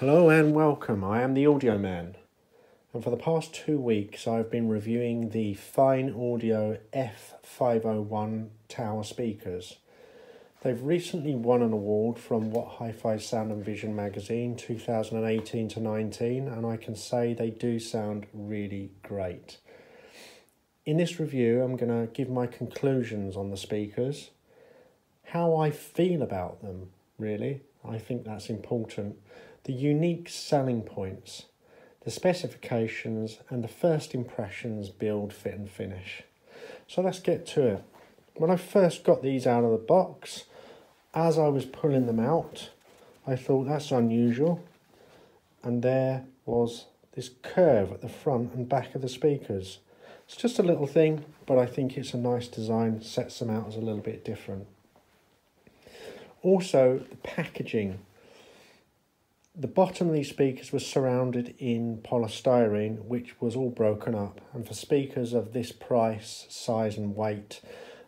Hello and welcome. I am the Audio Man, and for the past two weeks I've been reviewing the Fyne Audio F501 tower speakers. They've recently won an award from What Hi-Fi Sound and Vision magazine 2018 to 19, and I can say they do sound really great. In this review, I'm going to give my conclusions on the speakers, how I feel about them, really. I think that's important the unique selling points, the specifications, and the first impressions build, fit, and finish. So let's get to it. When I first got these out of the box, as I was pulling them out, I thought that's unusual. And there was this curve at the front and back of the speakers. It's just a little thing, but I think it's a nice design, sets them out as a little bit different. Also, the packaging the bottom of these speakers was surrounded in polystyrene, which was all broken up. And for speakers of this price, size, and weight,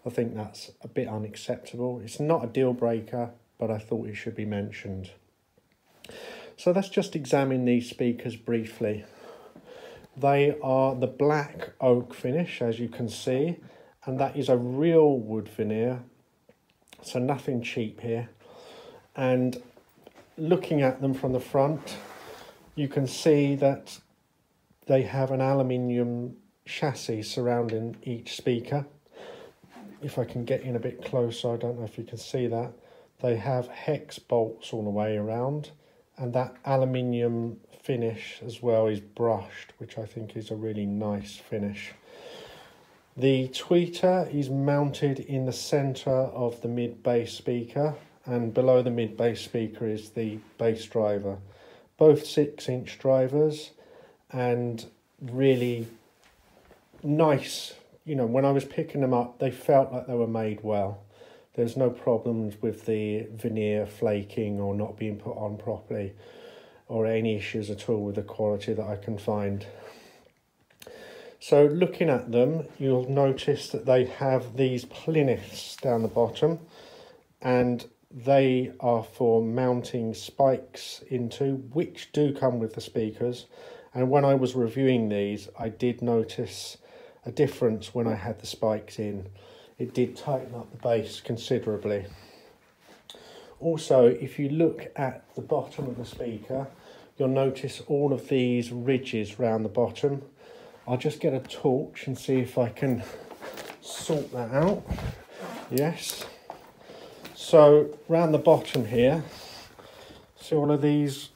I think that's a bit unacceptable. It's not a deal breaker, but I thought it should be mentioned. So let's just examine these speakers briefly. They are the black oak finish, as you can see, and that is a real wood veneer, so nothing cheap here. And looking at them from the front, you can see that they have an aluminium chassis surrounding each speaker. If I can get in a bit closer, I don't know if you can see that. They have hex bolts all the way around and that aluminium finish as well is brushed, which I think is a really nice finish. The tweeter is mounted in the centre of the mid bass speaker and below the mid bass speaker is the bass driver. Both six inch drivers and really nice. You know, when I was picking them up, they felt like they were made well. There's no problems with the veneer flaking or not being put on properly or any issues at all with the quality that I can find. So looking at them, you'll notice that they have these plinths down the bottom and they are for mounting spikes into, which do come with the speakers. And when I was reviewing these, I did notice a difference when I had the spikes in. It did tighten up the bass considerably. Also, if you look at the bottom of the speaker, you'll notice all of these ridges round the bottom. I'll just get a torch and see if I can sort that out. Yes. So round the bottom here, see all of these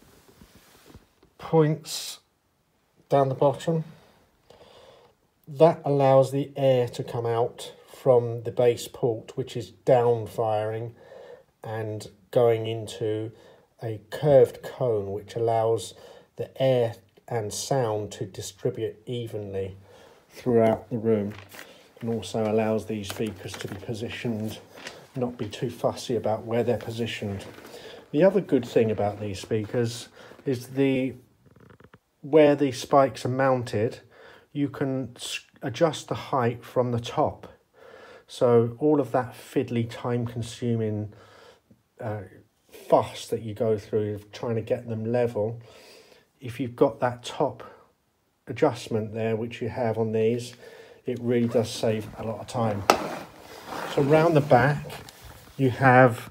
points down the bottom? That allows the air to come out from the base port, which is down firing and going into a curved cone, which allows the air and sound to distribute evenly throughout the room and also allows these speakers to be positioned not be too fussy about where they're positioned. The other good thing about these speakers is the where these spikes are mounted, you can adjust the height from the top. So all of that fiddly time consuming uh, fuss that you go through of trying to get them level, if you've got that top adjustment there, which you have on these, it really does save a lot of time. So round the back, you have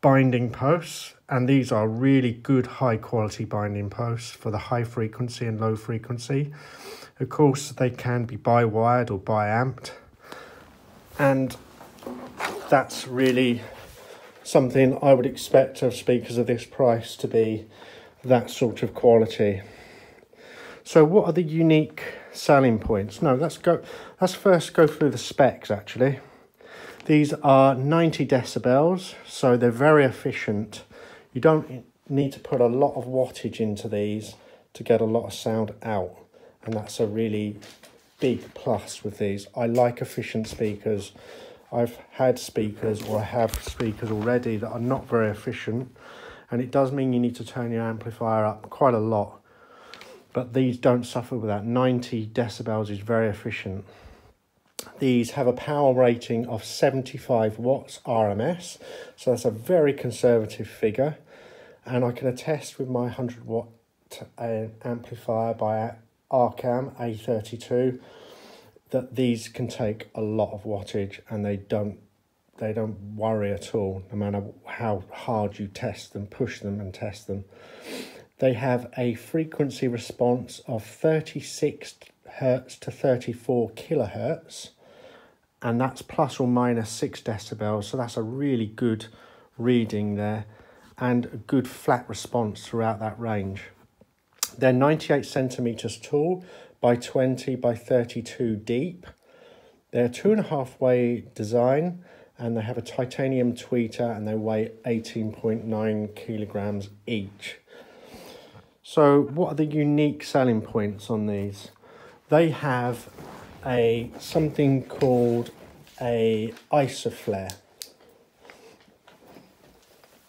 binding posts, and these are really good high quality binding posts for the high frequency and low frequency. Of course, they can be bi-wired or bi-amped, and that's really something I would expect of speakers of this price to be that sort of quality. So what are the unique selling points? No, let's go. Let's first go through the specs actually. These are 90 decibels, so they're very efficient. You don't need to put a lot of wattage into these to get a lot of sound out. And that's a really big plus with these. I like efficient speakers. I've had speakers or I have speakers already that are not very efficient. And it does mean you need to turn your amplifier up quite a lot but these don't suffer with that. 90 decibels is very efficient. These have a power rating of 75 watts RMS, so that's a very conservative figure. and I can attest with my 100 watt uh, amplifier by Arcam A32 that these can take a lot of wattage and they don't they don't worry at all no matter how hard you test them push them and test them they have a frequency response of 36 hertz to 34 kilohertz and that's plus or minus 6 decibels so that's a really good reading there and a good flat response throughout that range they're 98 centimeters tall by 20 by 32 deep. They're two and a half way design and they have a titanium tweeter and they weigh 18.9 kilograms each. So what are the unique selling points on these? They have a something called a isoflare.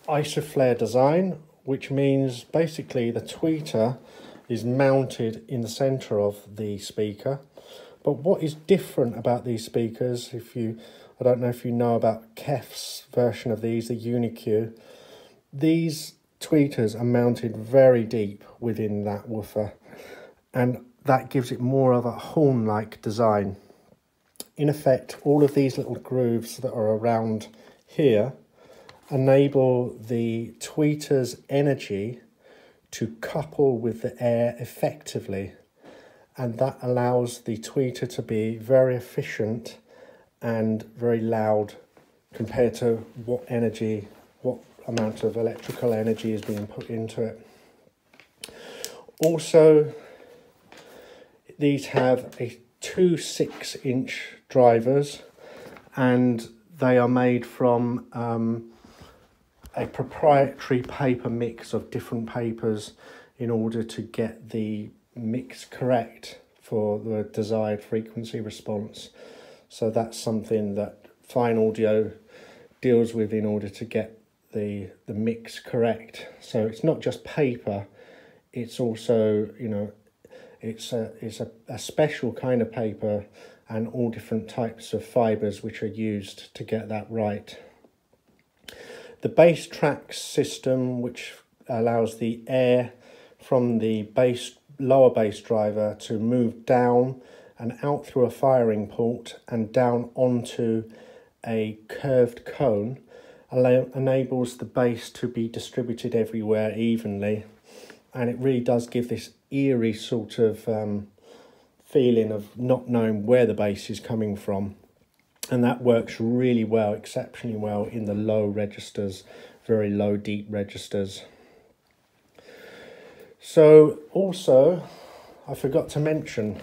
Isoflare design, which means basically the tweeter is mounted in the center of the speaker. But what is different about these speakers, if you, I don't know if you know about KEF's version of these, the UniQ, these tweeters are mounted very deep within that woofer and that gives it more of a horn-like design. In effect, all of these little grooves that are around here enable the tweeter's energy to couple with the air effectively and that allows the tweeter to be very efficient and very loud compared to what energy, amount of electrical energy is being put into it. Also, these have a two six inch drivers and they are made from um, a proprietary paper mix of different papers in order to get the mix correct for the desired frequency response. So that's something that Fyne Audio deals with in order to get the the mix correct. So it's not just paper, it's also, you know, it's a it's a, a special kind of paper and all different types of fibers which are used to get that right. The BassTrax system, which allows the air from the bass lower bass driver to move down and out through a firing port and down onto a curved cone enables the bass to be distributed everywhere evenly and it really does give this eerie sort of um, feeling of not knowing where the bass is coming from and that works really well, exceptionally well in the low registers, very low deep registers. So also, I forgot to mention,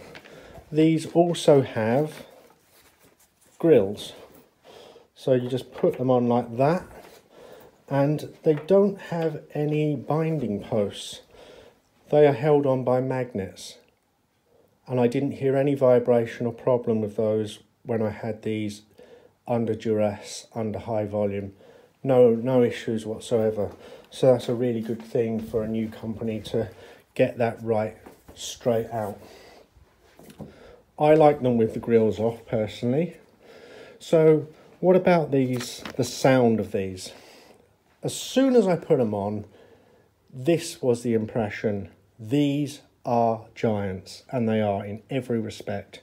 these also have grills. So you just put them on like that and they don't have any binding posts. They are held on by magnets and I didn't hear any vibration or problem with those when I had these under duress, under high volume. No, no issues whatsoever. So that's a really good thing for a new company to get that right straight out. I like them with the grills off personally. So what about these, the sound of these? As soon as I put them on, this was the impression. These are giants, and they are in every respect.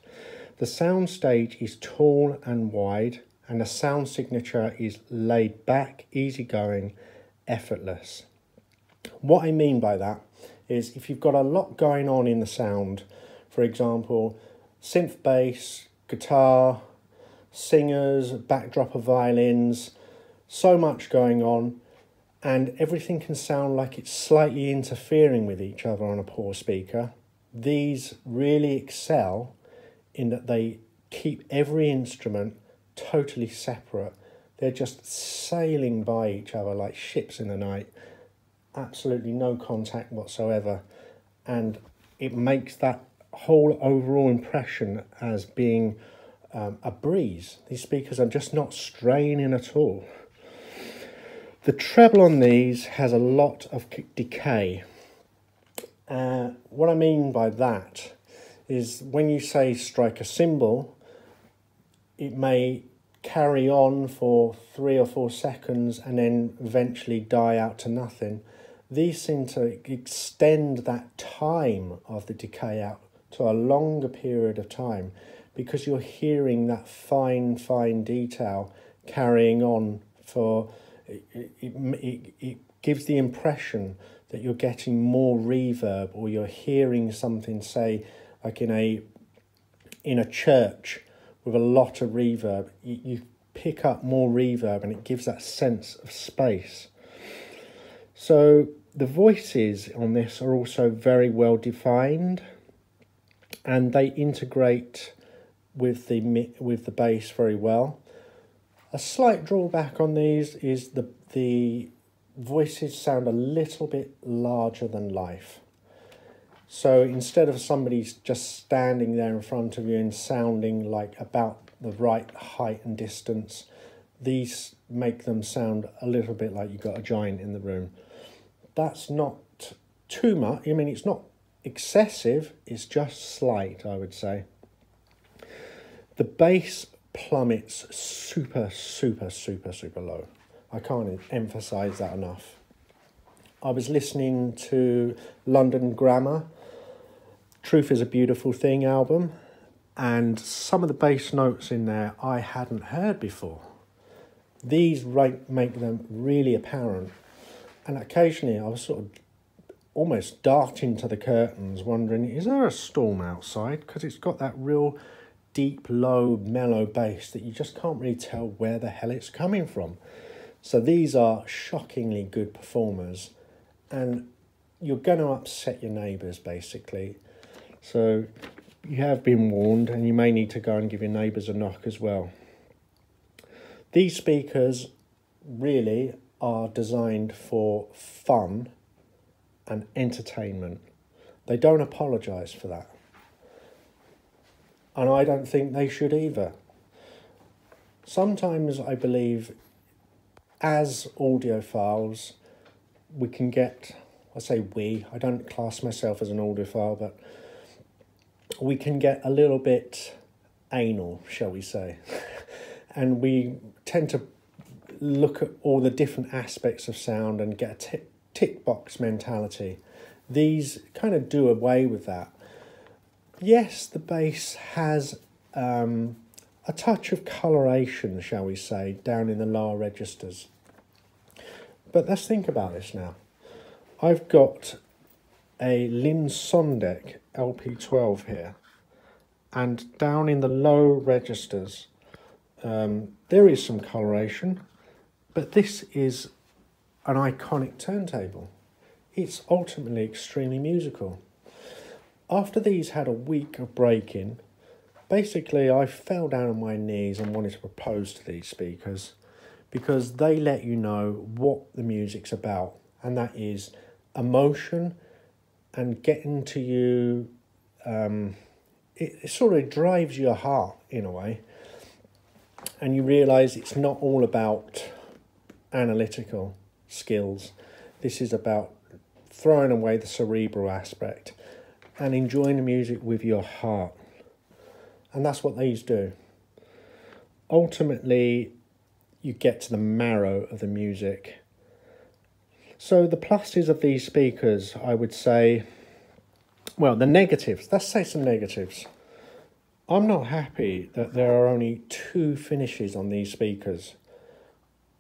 The sound stage is tall and wide, and the sound signature is laid back, easygoing, effortless. What I mean by that is if you've got a lot going on in the sound, for example, synth bass, guitar, singers, backdrop of violins, so much going on, and everything can sound like it's slightly interfering with each other on a poor speaker. These really excel in that they keep every instrument totally separate. They're just sailing by each other like ships in the night. Absolutely no contact whatsoever. And it makes that whole overall impression as being um, a breeze. These speakers are just not straining at all. The treble on these has a lot of decay. Uh, what I mean by that is when you say strike a cymbal, it may carry on for three or four seconds and then eventually die out to nothing. these seem to extend that time of the decay out to a longer period of time because you're hearing that fine, fine detail carrying on for it, it, it, gives the impression that you're getting more reverb or you're hearing something say like in a in a church with a lot of reverb you, you pick up more reverb and it gives that sense of space. So the voices on this are also very well defined and they integrate with the with the bass very well. A slight drawback on these is the the voices sound a little bit larger than life. So instead of somebody just standing there in front of you and sounding like about the right height and distance, these make them sound a little bit like you've got a giant in the room. That's not too much. I mean, it's not excessive, is just slight, I would say. The bass plummets super, super, super, super low. I can't emphasize that enough. I was listening to London Grammar, Truth is a Beautiful Thing album, and some of the bass notes in there I hadn't heard before. These make them really apparent, and occasionally I was sort of almost darting to the curtains, wondering, is there a storm outside? Because it's got that real deep, low, mellow bass that you just can't really tell where the hell it's coming from. So these are shockingly good performers, and you're going to upset your neighbours basically. So you have been warned, and you may need to go and give your neighbours a knock as well. These speakers really are designed for fun and entertainment. They don't apologise for that and I don't think they should either. Sometimes I believe as audiophiles, we can get, I say we, I don't class myself as an audiophile, but we can get a little bit anal, shall we say. and we tend to look at all the different aspects of sound and get a tick, tick box mentality. These kind of do away with that yes, the bass has um, a touch of coloration, shall we say, down in the lower registers. But let's think about this now. I've got a Linn Sondek LP12 here, and down in the low registers, um, there is some coloration, but this is an iconic turntable. It's ultimately extremely musical after these had a week of breaking, basically I fell down on my knees and wanted to propose to these speakers because they let you know what the music's about, and that is emotion and getting to you. Um, it, it sort of drives your heart in a way, and you realize it's not all about analytical skills. This is about throwing away the cerebral aspect and enjoying the music with your heart. And that's what these do. Ultimately, you get to the marrow of the music. So, the pluses of these speakers, I would say, well, the negatives, let's say some negatives. I'm not happy that there are only two finishes on these speakers.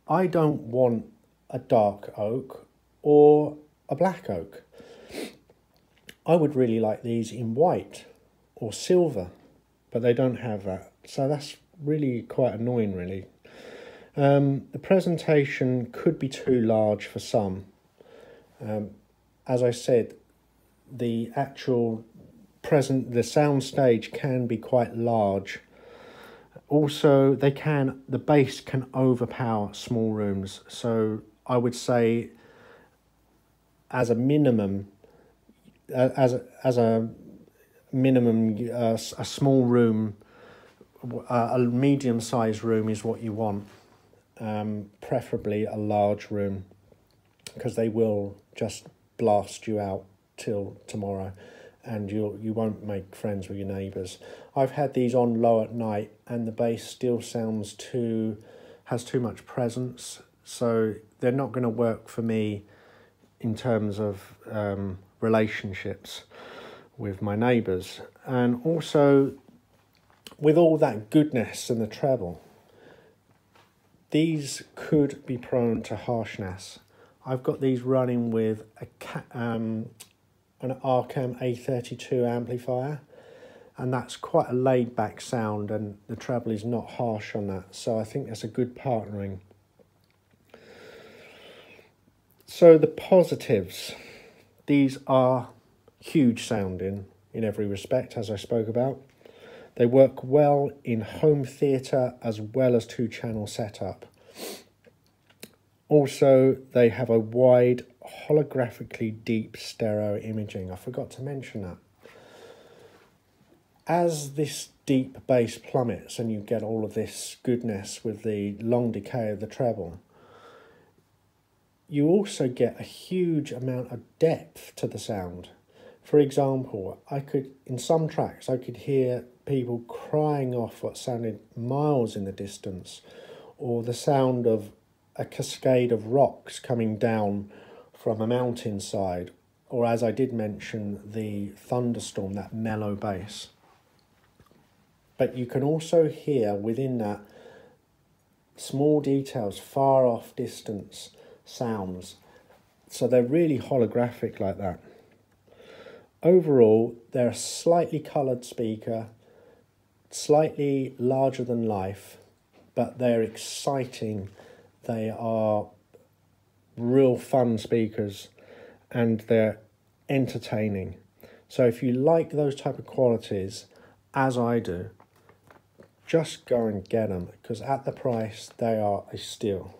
I don't want a dark oak or a black oak. I would really like these in white or silver, but they don't have that. So that's really quite annoying, really. Um, the presentation could be too large for some. Um, as I said, the actual present the sound stage can be quite large. Also, they can the bass can overpower small rooms. So I would say, as a minimum, as a, as a minimum, uh, a small room, uh, a medium sized room is what you want. Um, preferably a large room, because they will just blast you out till tomorrow, and you you won't make friends with your neighbours. I've had these on low at night, and the bass still sounds too has too much presence, so they're not going to work for me in terms of um, relationships with my neighbours, and also with all that goodness and the treble, these could be prone to harshness. I've got these running with a um, an Arcam A32 amplifier, and that's quite a laid back sound, and the treble is not harsh on that, so I think that's a good partnering. So the positives, these are huge sounding in every respect, as I spoke about. They work well in home theatre as well as two channel setup. Also, they have a wide holographically deep stereo imaging. I forgot to mention that. As this deep bass plummets and you get all of this goodness with the long decay of the treble, you also get a huge amount of depth to the sound. For example, I could in some tracks I could hear people crying off what sounded miles in the distance, or the sound of a cascade of rocks coming down from a mountainside, or as I did mention, the thunderstorm, that mellow bass. But you can also hear within that small details, far off distance sounds. So they're really holographic like that. Overall, they're a slightly coloured speaker, slightly larger than life, but they're exciting. They are real fun speakers and they're entertaining. So if you like those type of qualities, as I do, just go and get them because at the price they are a steal.